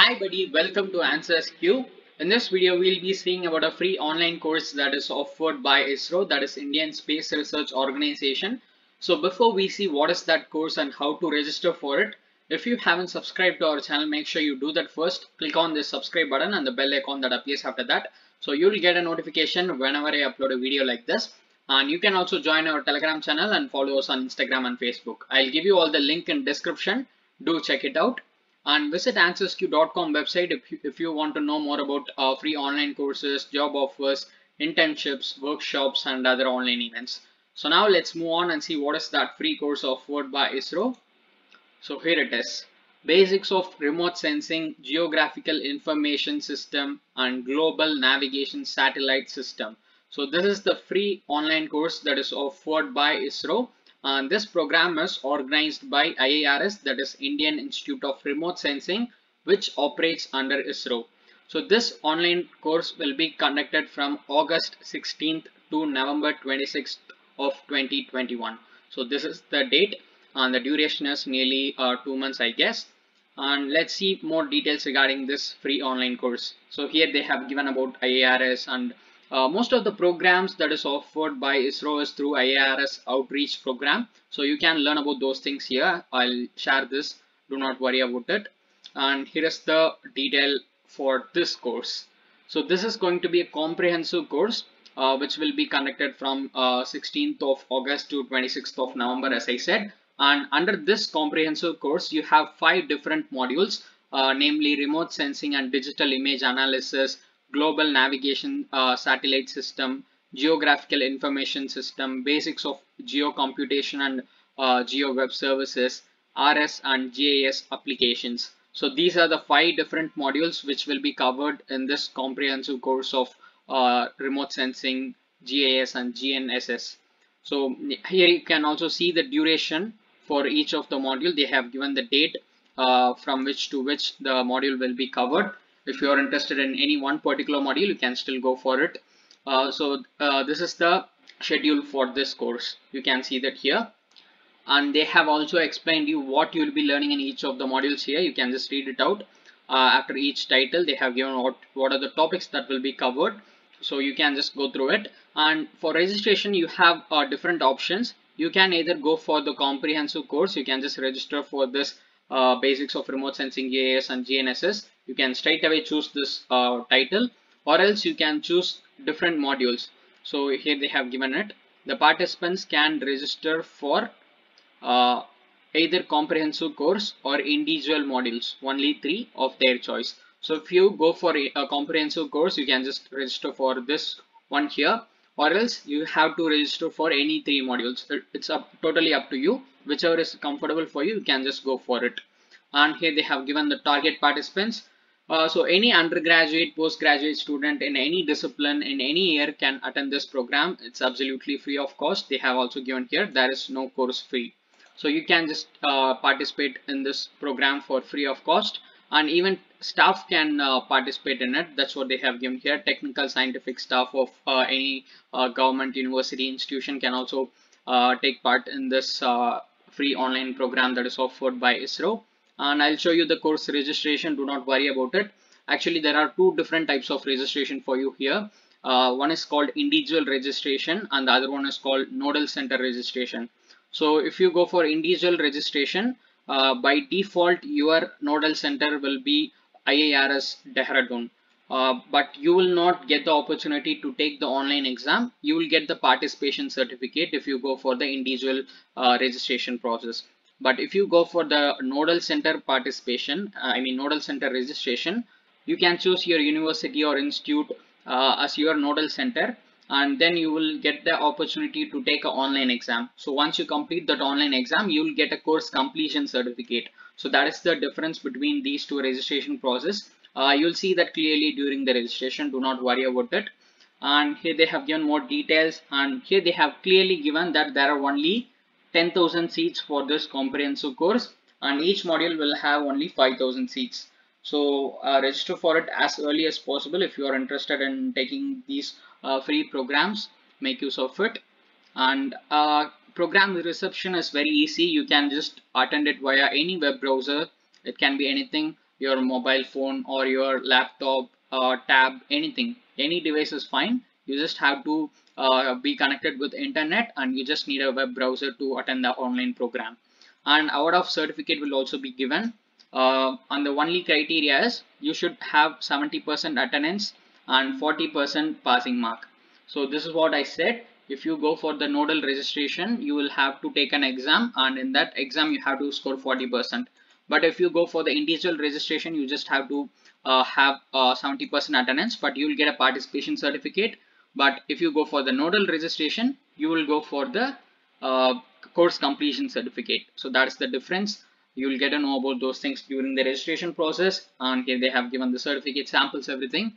Hi buddy, welcome to Answers Q. In this video, we'll be seeing about a free online course that is offered by ISRO, that is Indian Space Research Organization. So before we see what is that course and how to register for it, if you haven't subscribed to our channel, make sure you do that first. Click on the subscribe button and the bell icon that appears after that. So you'll get a notification whenever I upload a video like this. And you can also join our Telegram channel and follow us on Instagram and Facebook. I'll give you all the link in description. Do check it out and visit answersq.com website if you, if you want to know more about uh, free online courses, job offers, internships, workshops and other online events. So now let's move on and see what is that free course offered by ISRO. So here it is. Basics of Remote Sensing, Geographical Information System and Global Navigation Satellite System. So this is the free online course that is offered by ISRO and this program is organized by IIRS that is Indian Institute of Remote Sensing which operates under ISRO. So this online course will be conducted from August 16th to November 26th of 2021. So this is the date and the duration is nearly uh, two months I guess. And let's see more details regarding this free online course. So here they have given about IIRS and uh, most of the programs that is offered by ISRO is through IIRS outreach program. So you can learn about those things here. I'll share this. Do not worry about it. And here is the detail for this course. So this is going to be a comprehensive course uh, which will be conducted from uh, 16th of August to 26th of November as I said. And under this comprehensive course you have five different modules uh, namely remote sensing and digital image analysis, global navigation uh, satellite system, geographical information system, basics of geocomputation and uh, geo web services, RS and GIS applications. So these are the five different modules which will be covered in this comprehensive course of uh, remote sensing, GIS and GNSS. So here you can also see the duration for each of the module. They have given the date uh, from which to which the module will be covered if you are interested in any one particular module you can still go for it. Uh, so uh, this is the schedule for this course. You can see that here. And they have also explained you what you will be learning in each of the modules here. You can just read it out. Uh, after each title they have given what what are the topics that will be covered. So you can just go through it. And for registration you have uh, different options. You can either go for the comprehensive course. You can just register for this uh, basics of remote sensing GIS and GNSS you can straight away choose this uh, title or else you can choose different modules. So here they have given it. The participants can register for uh, either comprehensive course or individual modules only three of their choice. So if you go for a, comprehensive course you can just register for this one here or else you have to register for any three modules. It's up totally up to you. Whichever is comfortable for you you can just go for it. And here they have given the target participants uh, so any undergraduate, postgraduate student in any discipline in any year can attend this program. It's absolutely free of cost. They have also given here there is no course fee. So you can just uh, participate in this program for free of cost and even staff can uh, participate in it. That's what they have given here. Technical scientific staff of uh, any uh, government university institution can also take part in this free online program that is offered by ISRO and I'll show you the course registration. Do not worry about it. Actually there are two different types of registration for you here. Uh, one is called individual registration and the other one is called nodal center registration. So if you go for individual registration uh, by default your nodal center will be IIRS Dehradun. Uh, but you will not get the opportunity to take the online exam. You will get the participation certificate if you go for the individual uh, registration process but if you go for the nodal center participation, uh, I mean nodal center registration, you can choose your university or institute uh, as your nodal center and then you will get the opportunity to take an online exam. So once you complete that online exam, you will get a course completion certificate. So that is the difference between these two registration process. Uh, you'll see that clearly during the registration. Do not worry about it. And here they have given more details and here they have clearly given that there are only 10,000 seats for this comprehensive course and each module will have only 5,000 seats. So uh, register for it as early as possible if you are interested in taking these uh, free programs, make use of it. And uh, program reception is very easy. You can just attend it via any web browser. It can be anything. your mobile phone or your laptop uh, tab anything any device is fine you just have to uh, be connected with internet and you just need a web browser to attend the online program. And award of certificate will also be given. Uh, and the only criteria is you should have 70% attendance and 40% passing mark. So this is what I said. If you go for the nodal registration you will have to take an exam and in that exam you have to score 40% but if you go for the individual registration you just have to uh, have 70% uh, attendance but you will get a participation certificate but if you go for the nodal registration you will go for the uh, course completion certificate. So that's the difference. You will get to know about those things during the registration process and here they have given the certificate samples everything.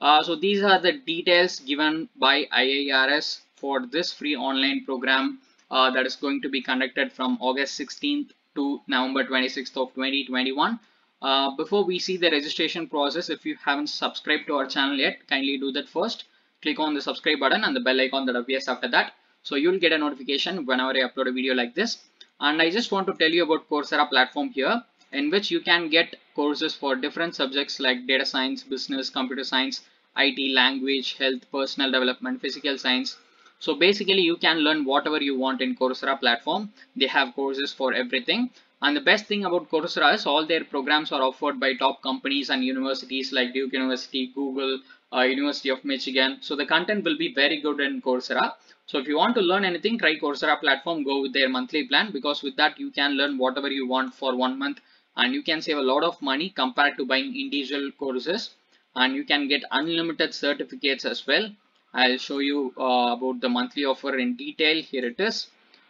Uh, so these are the details given by IIRS for this free online program uh, that is going to be conducted from August 16th to November 26th of 2021 uh, before we see the registration process if you haven't subscribed to our channel yet kindly do that first click on the subscribe button and the bell icon that appears after that so you'll get a notification whenever I upload a video like this and I just want to tell you about Coursera platform here in which you can get courses for different subjects like data science, business, computer science, IT, language, health, personal development, physical science. So basically you can learn whatever you want in Coursera platform. They have courses for everything. And the best thing about Coursera is all their programs are offered by top companies and universities like Duke University, Google, uh, University of Michigan. So the content will be very good in Coursera. So if you want to learn anything, try Coursera platform, go with their monthly plan because with that you can learn whatever you want for one month and you can save a lot of money compared to buying individual courses and you can get unlimited certificates as well. I'll show you uh, about the monthly offer in detail. Here it is.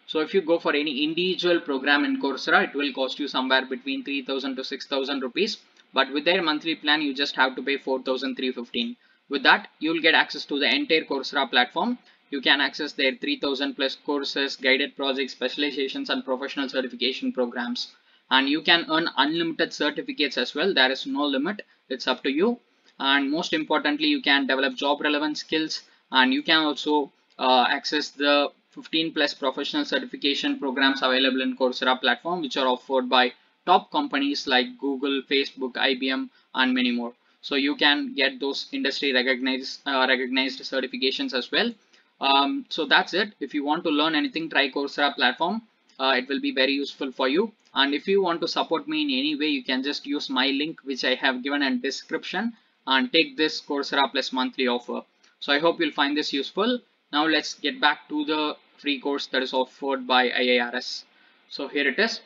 So if you go for any individual program in Coursera, it will cost you somewhere between 3000 to 6000 rupees. But with their monthly plan, you just have to pay 4315. With that, you'll get access to the entire Coursera platform you can access their 3000 plus courses, guided projects, specializations and professional certification programs. And you can earn unlimited certificates as well. There is no limit. It's up to you. And most importantly, you can develop job relevant skills and you can also uh, access the 15 plus professional certification programs available in Coursera platform, which are offered by top companies like Google, Facebook, IBM, and many more. So you can get those industry recognized uh, recognized certifications as well. Um, so that's it. If you want to learn anything, try Coursera platform. Uh, it will be very useful for you. And if you want to support me in any way, you can just use my link, which I have given in description and take this Coursera Plus monthly offer. So I hope you'll find this useful. Now let's get back to the free course that is offered by IIRS. So here it is.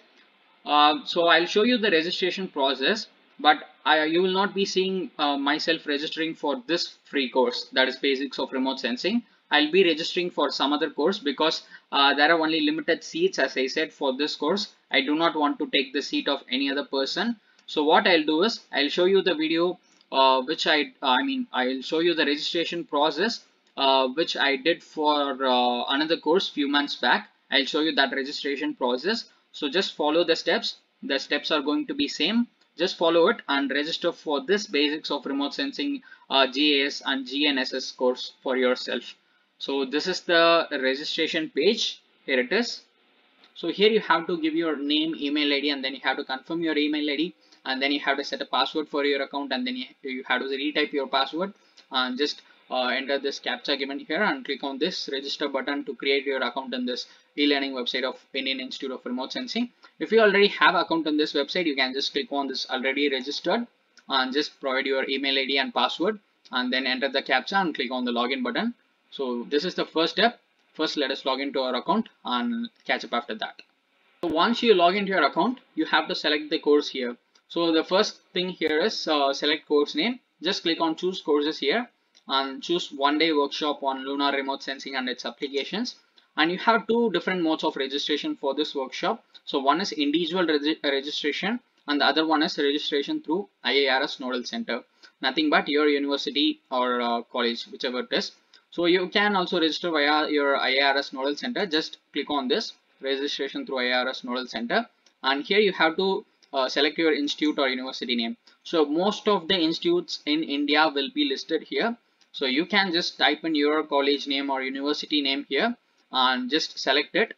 Uh, so I'll show you the registration process, but I, you will not be seeing uh, myself registering for this free course that is basics of remote sensing. I'll be registering for some other course because uh, there are only limited seats as I said for this course. I do not want to take the seat of any other person. So what I'll do is I'll show you the video uh, which I I mean I'll show you the registration process uh, which I did for uh, another course few months back. I'll show you that registration process. So just follow the steps. The steps are going to be same. Just follow it and register for this basics of remote sensing uh, GIS and GNSS course for yourself. So this is the registration page. Here it is. So here you have to give your name, email ID, and then you have to confirm your email ID, and then you have to set a password for your account, and then you, you have to retype your password and just uh, enter this captcha given here and click on this register button to create your account in this e-learning website of Indian Institute of Remote Sensing. If you already have account on this website, you can just click on this already registered and just provide your email ID and password and then enter the captcha and click on the login button so this is the first step. First, let us log into our account and catch up after that. So once you log into your account, you have to select the course here. So the first thing here is uh, select course name. Just click on choose courses here and choose one day workshop on lunar remote sensing and its applications. And you have two different modes of registration for this workshop. So one is individual regi registration and the other one is registration through IIRS Nodal Center. Nothing but your university or uh, college, whichever it is. So you can also register via your IIRS Nodal Center. Just click on this registration through IIRS Nodal Center and here you have to uh, select your institute or university name. So most of the institutes in India will be listed here. So you can just type in your college name or university name here and just select it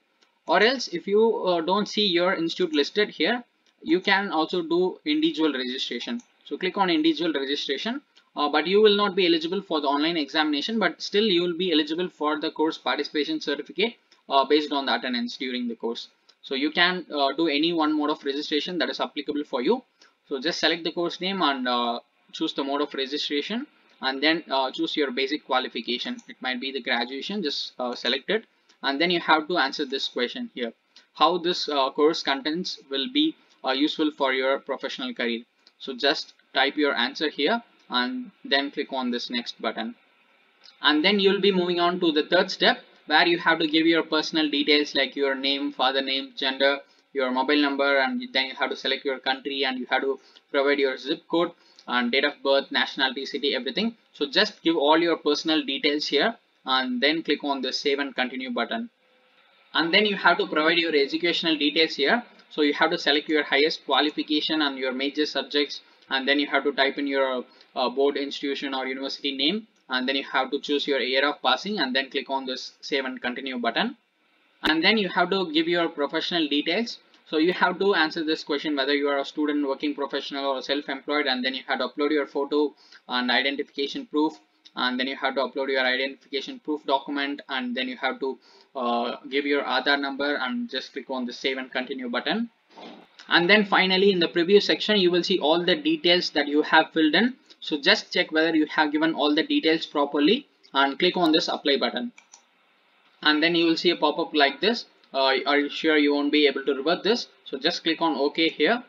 or else if you uh, don't see your institute listed here you can also do individual registration. So click on individual registration, uh, but you will not be eligible for the online examination, but still you will be eligible for the course participation certificate uh, based on the attendance during the course. So you can uh, do any one mode of registration that is applicable for you. So just select the course name and uh, choose the mode of registration and then uh, choose your basic qualification. It might be the graduation, just uh, select it and then you have to answer this question here. How this uh, course contents will be uh, useful for your professional career. So just type your answer here and then click on this next button. And then you'll be moving on to the third step where you have to give your personal details like your name, father name, gender, your mobile number and then you have to select your country and you have to provide your zip code and date of birth, nationality, city, everything. So just give all your personal details here and then click on the save and continue button. And then you have to provide your educational details here. So you have to select your highest qualification and your major subjects and then you have to type in your uh, board institution or university name and then you have to choose your year of passing and then click on this save and continue button. And then you have to give your professional details so you have to answer this question whether you are a student, working professional or self-employed and then you have to upload your photo and identification proof and then you have to upload your identification proof document and then you have to uh, give your Aadhaar number and just click on the save and continue button. And then finally in the preview section you will see all the details that you have filled in. So just check whether you have given all the details properly and click on this apply button. And then you will see a pop-up like this uh, are you sure you won't be able to revert this? So just click on ok here.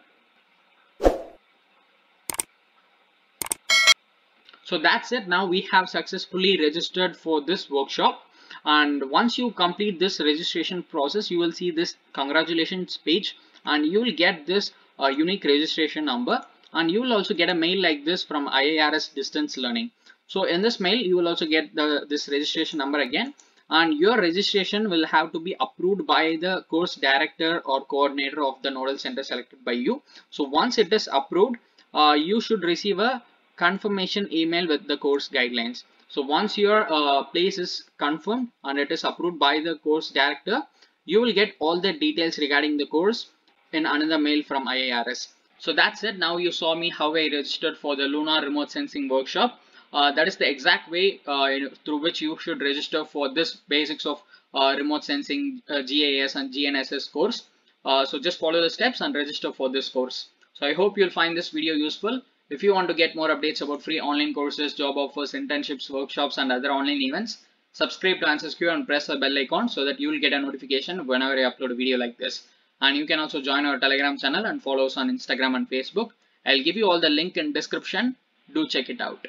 So that's it. Now we have successfully registered for this workshop. And once you complete this registration process you will see this congratulations page. And you will get this uh, unique registration number. And you will also get a mail like this from IIRS distance learning. So in this mail you will also get the this registration number again and your registration will have to be approved by the course director or coordinator of the nodal center selected by you. So once it is approved, uh, you should receive a confirmation email with the course guidelines. So once your uh, place is confirmed and it is approved by the course director, you will get all the details regarding the course in another mail from IIRS. So that's it. Now you saw me how I registered for the Lunar Remote Sensing Workshop. Uh, that is the exact way uh, through which you should register for this basics of uh, remote sensing GIS and GNSS course. so just follow the steps and register for this course. So I hope you'll find this video useful. If you want to get more updates about free online courses, job offers, internships, workshops and other online events, subscribe to AnswersQ and press the bell icon so that you will get a notification whenever I upload a video like this. And you can also join our Telegram channel and follow us on Instagram and Facebook. I'll give you all the link in description. Do check it out.